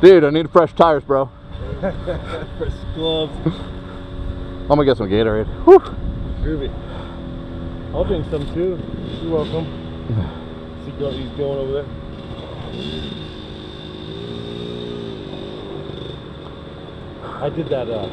Dude, I need fresh tires, bro. Fresh gloves. I'm gonna get some Gatorade. Whew. Groovy. I'll drink some too. You're welcome. See, what he's going over there. I did that. Uh,